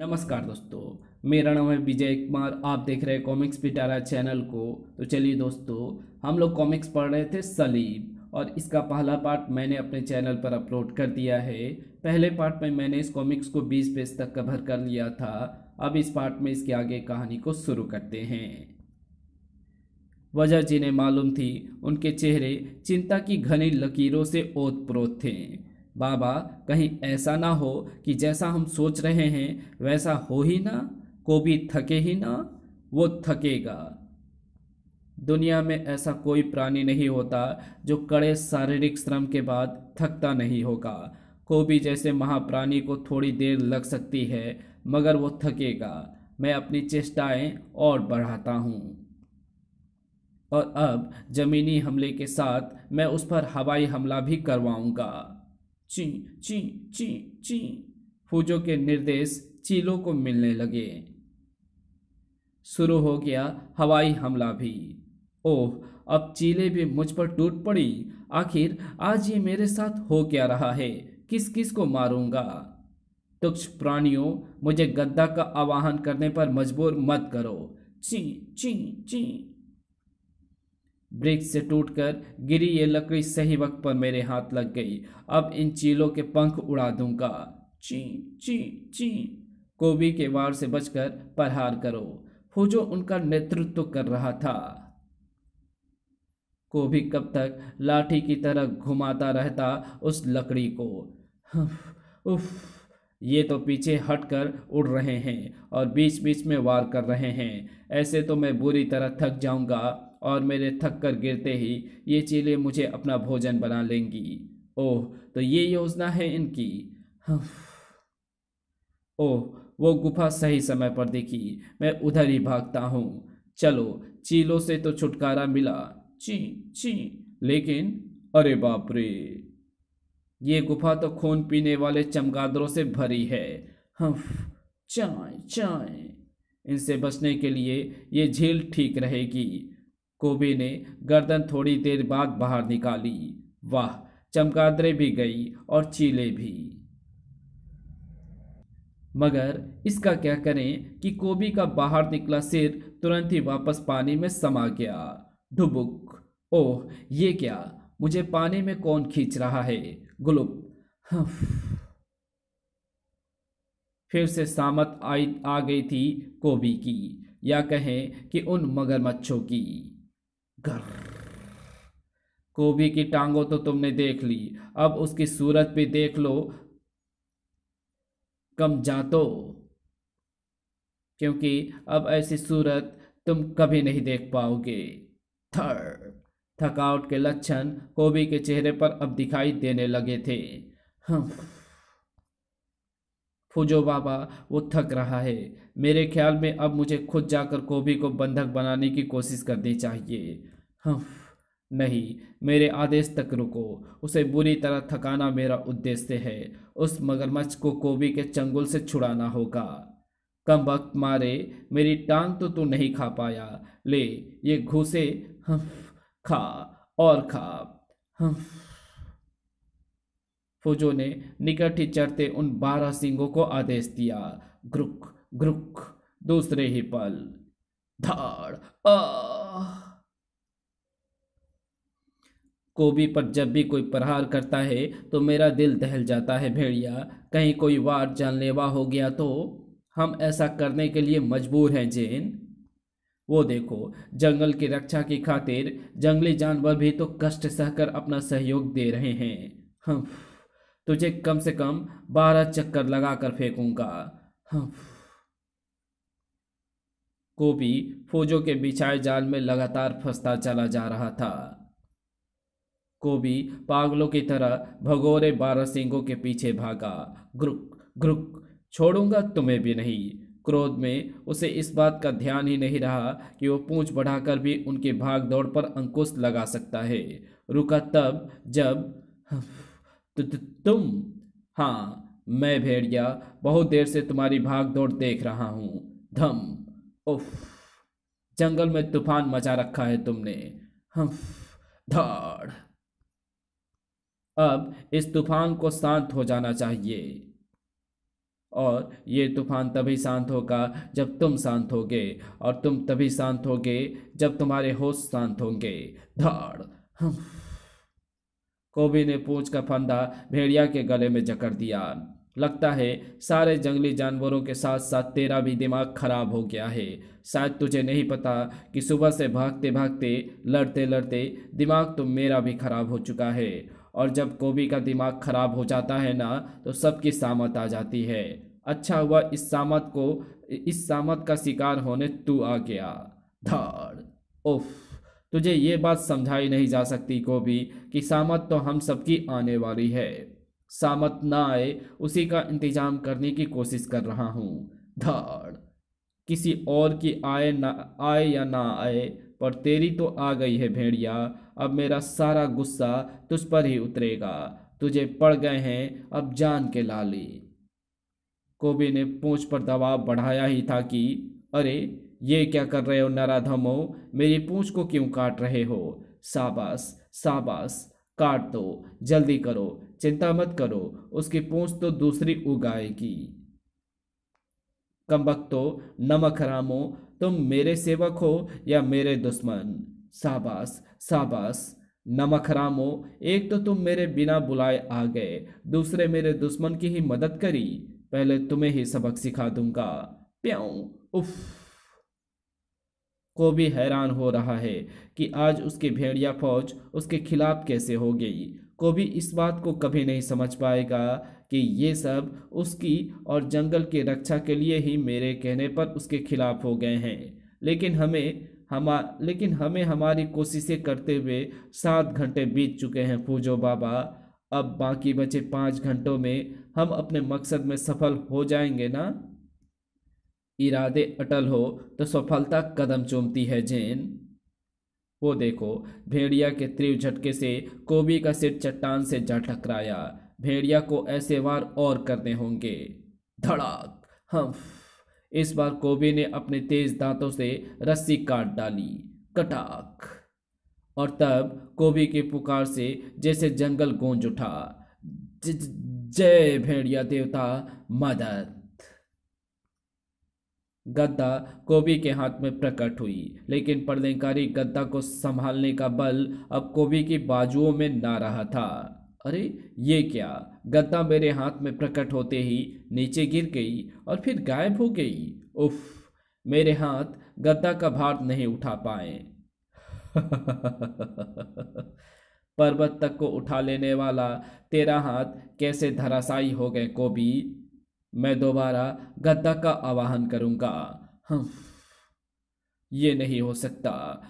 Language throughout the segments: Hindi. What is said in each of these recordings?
नमस्कार दोस्तों, मेरा नाम है विजय कुमार। आप देख रहे हैं कॉमिक्स पिटारा चैनल को। तो चलिए दोस्तों, हम लोग कॉमिक्स पढ़ रहे थे सलीब, और इसका पहला पार्ट मैंने अपने चैनल पर अपलोड कर दिया है। पहले पार्ट में मैंने इस कॉमिक्स को 20 पेज तक कवर कर लिया था। अब इस पार्ट में इसके आगे कहानी को शुरू करते हैं। वजह जिन्हें मालूम थी, उनके चेहरे चिंता की घनी लकीरों से ओत प्रोत थे। बाबा, कहीं ऐसा ना हो कि जैसा हम सोच रहे हैं, वैसा हो ही ना? को भी थके ही ना? वो थकेगा। दुनिया में ऐसा कोई प्राणी नहीं होता जो कड़े शारीरिक श्रम के बाद थकता नहीं होगा। को भी जैसे महाप्राणी को थोड़ी देर लग सकती है, मगर वो थकेगा। मैं अपनी चेष्टाएँ और बढ़ाता हूँ। और अब जमीनी हमले के साथ मैं उस पर हवाई हमला भी करवाऊँगा। ची ची ची ची, फूजो के निर्देश चीलों को मिलने लगे। शुरू हो गया हवाई हमला भी। ओह, अब चीले भी मुझ पर टूट पड़ी। आखिर आज ये मेरे साथ हो क्या रहा है? किस किस को मारूँगा? तुक्ष प्राणियों, मुझे गद्दा का आवाहन करने पर मजबूर मत करो। ची ची ची। ब्रिज से टूटकर गिरी ये लकड़ी सही वक्त पर मेरे हाथ लग गई। अब इन चीलों के पंख उड़ा दूँगा। ची ची ची। कोबी के वार से बचकर प्रहार करो। फूजो उनका नेतृत्व कर रहा था। कोबी कब तक लाठी की तरह घुमाता रहता उस लकड़ी को। उफ, ये तो पीछे हटकर उड़ रहे हैं और बीच बीच में वार कर रहे हैं। ऐसे तो मैं बुरी तरह थक जाऊँगा। और मेरे थक कर गिरते ही ये चीलें मुझे अपना भोजन बना लेंगी। ओह तो ये योजना है इनकी। ओह, वो गुफा सही समय पर दिखी। मैं उधर ही भागता हूँ। चलो, चीलों से तो छुटकारा मिला। ची ची। लेकिन, अरे बाप रे। ये गुफा तो खून पीने वाले चमगादड़ों से भरी है। हफ चाय चाय। इनसे बचने के लिए ये झील ठीक रहेगी। कोबी ने गर्दन थोड़ी देर बाद बाहर निकाली। वाह, चमगादड़े भी गई और चीले भी। मगर इसका क्या करें कि कोबी का बाहर निकला सिर तुरंत ही वापस पानी में समा गया। डुबुक ओह, ये क्या? मुझे पानी में कौन खींच रहा है? गुलुप फिर से सामत आई, आ गई थी कोबी की। या कहें कि उन मगरमच्छों की। गर कोबी की टांगों तो तुमने देख ली। अब उसकी सूरत भी देख लो। कम जातो। क्योंकि अब ऐसी सूरत तुम कभी नहीं देख पाओगे। थर्ड थकावट के लक्षण कोबी के चेहरे पर अब दिखाई देने लगे थे। फुजो बाबा, वो थक रहा है। मेरे ख्याल में अब मुझे खुद जाकर कोबी को बंधक बनाने की कोशिश करनी चाहिए। हम नहीं, मेरे आदेश तक रुको। उसे बुरी तरह थकाना मेरा उद्देश्य है। उस मगरमच्छ को कोबी के चंगुल से छुड़ाना होगा। कम वक्त मारे, मेरी टांग तो तू नहीं खा पाया। ले, ये घूसे हम खा, और खा। हम फुजो ने निकट ही चढ़ते उन बारह सिंगों को आदेश दिया। ग्रुक ग्रुक, दूसरे ही पल। धाड़ कोबी पर जब भी कोई प्रहार करता है तो मेरा दिल दहल जाता है, भेड़िया। कहीं कोई वार जानलेवा हो गया तो हम ऐसा करने के लिए मजबूर हैं, जेन। वो देखो, जंगल की रक्षा की खातिर जंगली जानवर भी तो कष्ट सहकर अपना सहयोग दे रहे हैं। हम तुझे कम से कम बारह चक्कर लगाकर फेंकूँगा। हम कोबी फौजों के बिछाए जाल में लगातार फंसता चला जा रहा था। कोबी पागलों की तरह भगोरे बारह सिंगों के पीछे भागा। ग्रुक ग्रुक, छोड़ूँगा तुम्हें भी नहीं। क्रोध में उसे इस बात का ध्यान ही नहीं रहा कि वो पूंछ बढ़ाकर भी उनकी भाग दौड़ पर अंकुश लगा सकता है। रुका तब जब तु, तुम हाँ मैं भेड़िया बहुत देर से तुम्हारी भाग दौड़ देख रहा हूँ। धम। उफ जंगल में तूफ़ान मचा रखा है तुमने। हम धाड़। अब इस तूफ़ान को शांत हो जाना चाहिए। और ये तूफ़ान तभी शांत होगा जब तुम शांत होगे और तुम तभी शांत होगे जब तुम्हारे होश शांत होंगे। धाड़। हम कोबी ने पूछ का फंदा भेड़िया के गले में जकड़ दिया। लगता है, सारे जंगली जानवरों के साथ साथ तेरा भी दिमाग खराब हो गया है। शायद तुझे नहीं पता कि सुबह से भागते भागते लड़ते लड़ते दिमाग तो मेरा भी खराब हो चुका है। और जब कोबी का दिमाग खराब हो जाता है ना तो सबकी सामत आ जाती है। अच्छा हुआ इस सामत को, इस सामत का शिकार होने तू आ गया। धाड़। उफ। तुझे ये बात समझाई नहीं जा सकती कोबी कि सामत तो हम सबकी आने वाली है। सामत ना आए, उसी का इंतज़ाम करने की कोशिश कर रहा हूँ। धाड़, किसी और की आए ना, आए या ना आए, पर तेरी तो आ गई है भेड़िया। अब मेरा सारा गुस्सा तुझ पर ही उतरेगा। तुझे पड़ गए हैं अब जान के लाली। कोबी ने पूछ पर दबाव बढ़ाया ही था कि, अरे ये क्या कर रहे हो नराधमो मेरी पूछ को क्यों काट रहे हो? साबास साबास काट दो, जल्दी करो, चिंता मत करो, उसकी पूछ तो दूसरी उगाएगी। कम्बक तो नमक हरामो तुम मेरे सेवक हो या मेरे दुश्मन? साबास साबास नमक हरामो एक तो तुम मेरे बिना बुलाए आ गए, दूसरे मेरे दुश्मन की ही मदद करी, पहले तुम्हें ही सबक सिखा दूँगा। प्याऊ, उफ। को भी हैरान हो रहा है कि आज उसकी भेड़िया फौज उसके खिलाफ कैसे हो गई। को भी इस बात को कभी नहीं समझ पाएगा कि ये सब उसकी और जंगल की रक्षा के लिए ही मेरे कहने पर उसके खिलाफ हो गए हैं। लेकिन हमें, हमा, लेकिन हमें हमारी कोशिशें करते हुए सात घंटे बीत चुके हैं पूजो बाबा। अब बाकी बचे पाँच घंटों में हम अपने मकसद में सफल हो जाएँगे ना? इरादे अटल हो तो सफलता कदम चूमती है जैन। वो देखो, भेड़िया के तीव्र झटके से, कोबी का सिर चट्टान से जा टकराया। भेड़िया को ऐसे वार और करने होंगे। धड़ाक! हम इस बार कोबी ने अपने तेज दांतों से रस्सी काट डाली। कटाक! और तब कोबी के पुकार से जैसे जंगल गूंज उठा। जय भेड़िया देवता, मदद! गद्दा कोबी के हाथ में प्रकट हुई। लेकिन प्रलयकारी गद्दा को संभालने का बल अब कोबी की बाजुओं में ना रहा था। अरे, ये क्या? गद्दा मेरे हाथ में प्रकट होते ही नीचे गिर गई और फिर गायब हो गई। उफ, मेरे हाथ गद्दा का भार नहीं उठा पाए। पर्वत तक को उठा लेने वाला तेरा हाथ कैसे धराशायी हो गए कोबी? मैं दोबारा गद्दा का आवाहन करूँगा। ये नहीं हो सकता।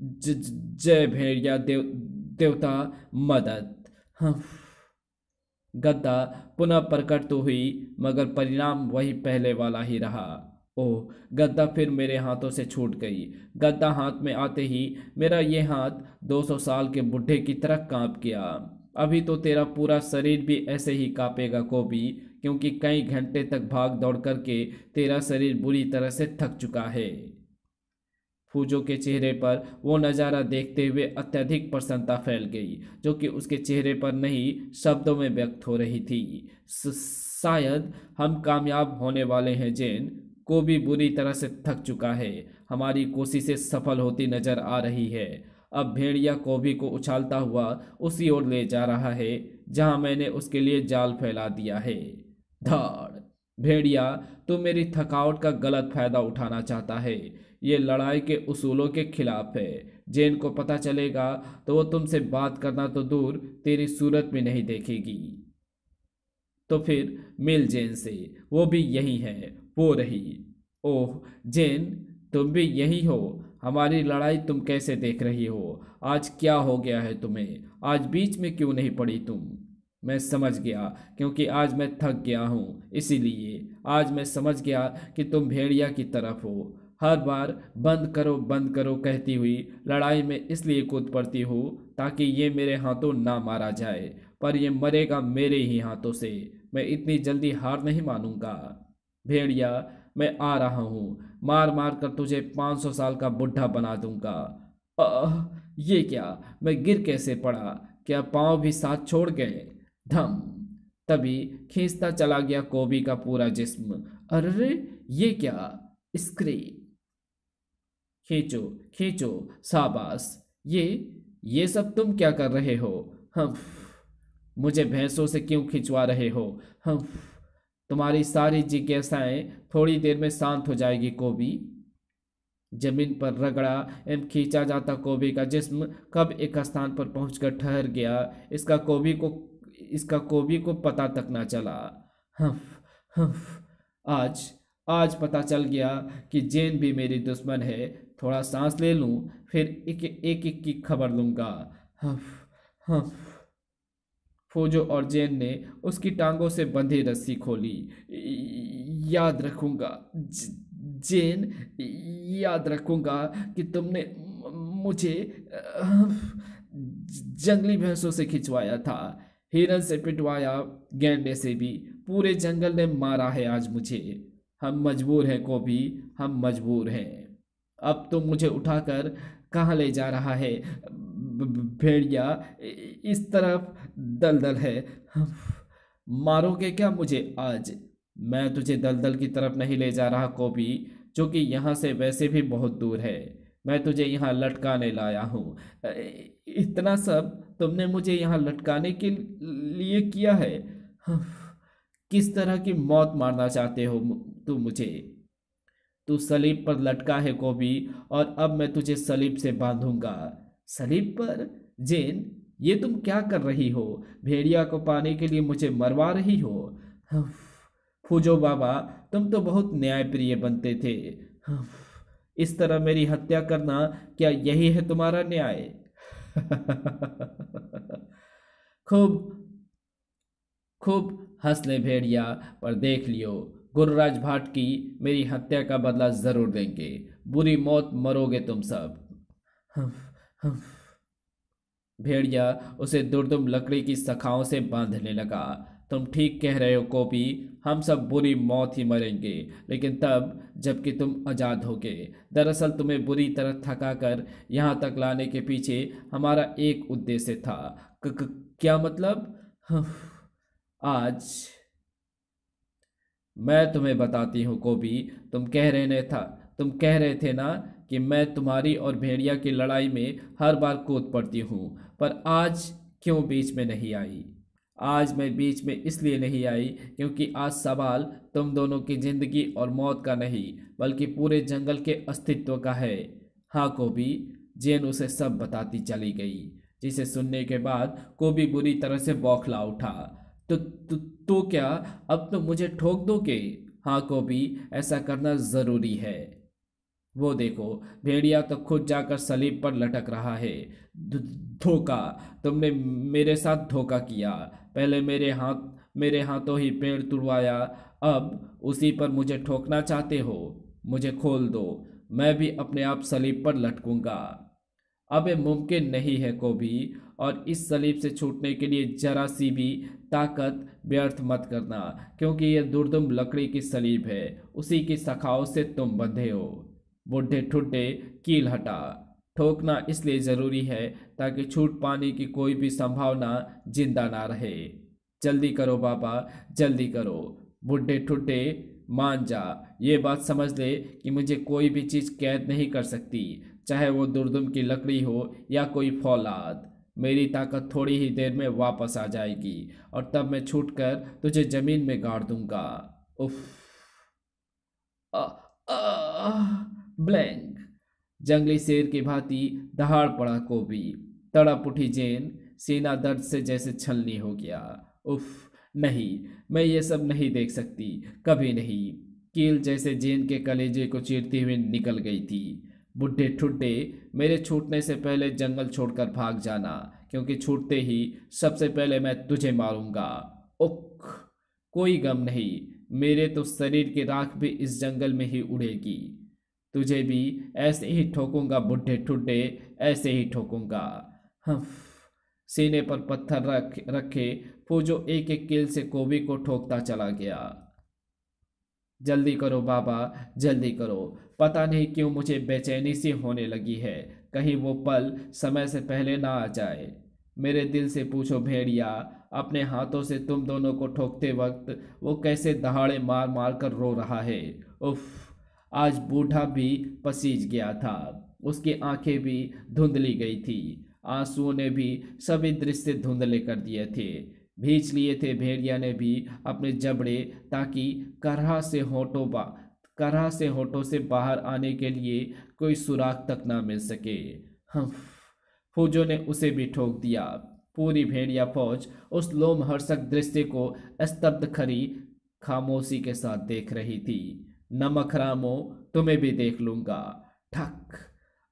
जय भेड़िया देव, देवता, मदद। गद्दा पुनः प्रकट तो हुई, मगर परिणाम वही पहले वाला ही रहा। ओह, गद्दा फिर मेरे हाथों से छूट गई। गद्दा हाथ में आते ही मेरा ये हाथ 200 साल के बुढ़े की तरह काँप गया। अभी तो तेरा पूरा शरीर भी ऐसे ही कांपेगा को भी क्योंकि कई घंटे तक भाग दौड़ करके तेरा शरीर बुरी तरह से थक चुका है। फूजो के चेहरे पर वो नज़ारा देखते हुए अत्यधिक प्रसन्नता फैल गई, जो कि उसके चेहरे पर नहीं, शब्दों में व्यक्त हो रही थी। शायद हम कामयाब होने वाले हैं, जैन। को भी बुरी तरह से थक चुका है। हमारी कोशिशें सफल होती नज़र आ रही है। अब भेड़िया कोबी को उछालता हुआ उसी ओर ले जा रहा है, जहाँ मैंने उसके लिए जाल फैला दिया है। धाड़! भेड़िया, तू मेरी थकावट का गलत फ़ायदा उठाना चाहता है। ये लड़ाई के उसूलों के खिलाफ है। जेन को पता चलेगा तो वो तुमसे बात करना तो दूर तेरी सूरत में नहीं देखेगी। तो फिर मिल जेन से, वो भी यही है, वो रही। ओह, जेन, तुम भी यही हो हमारी लड़ाई तुम कैसे देख रही हो? आज क्या हो गया है तुम्हें? आज बीच में क्यों नहीं पड़ी तुम? मैं समझ गया, क्योंकि आज मैं थक गया हूँ। इसीलिए आज मैं समझ गया कि तुम भेड़िया की तरफ़ हो। हर बार बंद करो बंद करो कहती हुई लड़ाई में इसलिए कूद पड़ती हूँ ताकि ये मेरे हाथों ना मारा जाए, पर यह मरेगा मेरे ही हाथों से। मैं इतनी जल्दी हार नहीं मानूँगा। भेड़िया, मैं आ रहा हूँ। मार मार कर तुझे पाँच सौ साल का बुढ़ा बना दूँगा। आ, ये क्या? मैं गिर कैसे पड़ा? क्या पाँव भी साथ छोड़ गए? धम। तभी खींचता चला गया कोबी का पूरा जिस्म। अरे ये क्या? स्क्री खींचो खींचो साबास ये ये सब तुम क्या कर रहे हो? हम मुझे भैंसों से क्यों खिंचवा रहे हो? हम तुम्हारी सारी जिज्ञासाएँ थोड़ी देर में शांत हो जाएगी, कोबी। ज़मीन पर रगड़ा एवं खींचा जाता कोबी का जिस्म कब एक स्थान पर पहुंचकर ठहर गया, इसका कोबी को, इसका कोबी को पता तक ना चला। हम हम आज आज पता चल गया कि जैन भी मेरी दुश्मन है, थोड़ा सांस ले लूँ, फिर एक एक एक की खबर लूँगा। हम हम फौजो और जैन ने उसकी टांगों से बंधी रस्सी खोली। याद रखूँगा जैन, याद रखूँगा कि तुमने मुझे जंगली भैंसों से खिंचवाया था। हिरन से पिटवाया, गैंडे से भी। पूरे जंगल ने मारा है आज मुझे। हम मजबूर हैं को भी हम मजबूर हैं। अब तो मुझे उठाकर कहाँ ले जा रहा है? भेड़िया इस तरफ़ दलदल है। मारोगे क्या मुझे आज? मैं तुझे दलदल की तरफ़ नहीं ले जा रहा, कोबी, जो कि यहाँ से वैसे भी बहुत दूर है। मैं तुझे यहाँ लटकाने लाया हूँ। इतना सब तुमने मुझे यहाँ लटकाने के लिए किया है? किस तरह की मौत मारना चाहते हो तू मुझे? तू सलीब पर लटका है, कोबी, और अब मैं तुझे सलीब से बांधूँगा। सलीब पर। जेन, ये तुम क्या कर रही हो? भेड़िया को पाने के लिए मुझे मरवा रही हो? फूजो बाबा, तुम तो बहुत न्यायप्रिय बनते थे। इस तरह मेरी हत्या करना क्या यही है तुम्हारा न्याय? खूब खूब हंस ले भेड़िया, पर देख लियो, गुरुराज भाट की मेरी हत्या का बदला ज़रूर देंगे। बुरी मौत मरोगे तुम सब। भेड़िया उसे दुर्दुम लकड़ी की सखाओं से बांधने लगा। तुम ठीक कह रहे हो कोपी। हम सब बुरी मौत ही मरेंगे। लेकिन तब जबकि तुम आज़ाद होगे। दरअसल तुम्हें बुरी तरह थका कर यहाँ तक लाने के पीछे हमारा एक उद्देश्य था। क, क, क्या मतलब? आज मैं तुम्हें बताती हूँ कोबी तुम कह रहे था तुम कह रहे थे ना कि मैं तुम्हारी और भेड़िया की लड़ाई में हर बार कूद पड़ती हूँ पर आज क्यों बीच में नहीं आई? आज मैं बीच में इसलिए नहीं आई क्योंकि आज सवाल तुम दोनों की ज़िंदगी और मौत का नहीं बल्कि पूरे जंगल के अस्तित्व का है। हाँ कोबी जेन उसे सब बताती चली गई जिसे सुनने के बाद कोबी बुरी तरह से बौखला उठा। तो तो, तो क्या अब तो मुझे ठोक दोगे? हाँ कोबी ऐसा करना ज़रूरी है। वो देखो, भेड़िया तो खुद जाकर सलीब पर लटक रहा है। धोखा, तुमने मेरे साथ धोखा किया। पहले मेरे हाथ, मेरे हाथों ही पेड़ तुड़वाया। अब उसी पर मुझे ठोकना चाहते हो? मुझे खोल दो। मैं भी अपने आप सलीब पर लटकूँगा। अब ये मुमकिन नहीं है को भी और इस सलीब से छूटने के लिए जरा सी भी ताकत व्यर्थ मत करना, क्योंकि यह दुर्दम लकड़ी की सलीब है। उसी की सखाओं से तुम बंधे हो। बुढ़े ठुड्डे कील हटा। ठोकना इसलिए ज़रूरी है ताकि छूट पाने की कोई भी संभावना ज़िंदा ना रहे। जल्दी करो बाबा, जल्दी करो। बुढ़े ठुड्डे मान जा। ये बात समझ ले कि मुझे कोई भी चीज़ कैद नहीं कर सकती, चाहे वो दुर्दुम की लकड़ी हो या कोई फौलाद। मेरी ताकत थोड़ी ही देर में वापस आ जाएगी और तब मैं छूट कर तुझे ज़मीन में गाड़ दूँगा। उफ। ब्लैंक। जंगली शेर की भांति दहाड़ पड़ा कोबी। तड़प उठी जेन। सीना दर्द से जैसे छलनी हो गया। उफ, नहीं, मैं ये सब नहीं देख सकती। कभी नहीं। कील जैसे जेन के कलेजे को चीरती हुई निकल गई थी। बुढ़े ठुड्डे, मेरे छूटने से पहले जंगल छोड़कर भाग जाना, क्योंकि छूटते ही सबसे पहले मैं तुझे मारूँगा। उख, कोई गम नहीं। मेरे तो शरीर की राख भी इस जंगल में ही उड़ेगी। तुझे भी ऐसे ही ठोकूँगा, बुढ़े ठुड्डे, ऐसे ही ठोकूँगा। हम सीने पर पत्थर रख, रखे फूजो एक एक कील से कोबी को ठोकता चला गया। जल्दी करो बाबा, जल्दी करो। पता नहीं क्यों मुझे बेचैनी सी होने लगी है, कहीं वो पल समय से पहले ना आ जाए। मेरे दिल से पूछो भेड़िया, अपने हाथों से तुम दोनों को ठोकते वक्त वो कैसे दहाड़े मार मार कर रो रहा है? उफ। आज बूढ़ा भी पसीज गया था। उसकी आँखें भी धुंधली गई थी। आंसुओं ने भी सभी दृश्य धुंधले कर दिए थे। भींच लिए थे भेड़िया ने भी अपने जबड़े ताकि करहा से होठों बा करहा से होठों से बाहर आने के लिए कोई सुराग तक ना मिल सके। हम फौजों ने उसे भी ठोक दिया। पूरी भेड़िया फौज उस लोमहर्षक दृश्य को स्तब्ध खरी खामोशी के साथ देख रही थी। नमक रामो, तुम्हें भी देख लूँगा। ठक।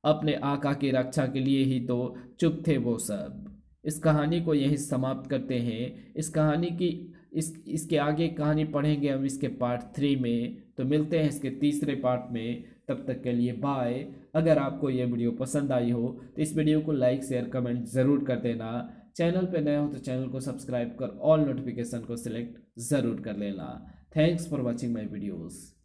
अपने आका की रक्षा के लिए ही तो चुप थे वो सब। इस कहानी को यहीं समाप्त करते हैं। इस कहानी की, इस, इसके आगे कहानी पढ़ेंगे हम इसके पार्ट थ्री में। तो मिलते हैं इसके तीसरे पार्ट में। तब तक के लिए बाय अगर आपको ये वीडियो पसंद आई हो तो इस वीडियो को लाइक शेयर कमेंट ज़रूर कर देना। चैनल पे नए हो तो चैनल को सब्सक्राइब कर ऑल नोटिफिकेशन को सिलेक्ट ज़रूर कर लेना। Thanks for watching my videos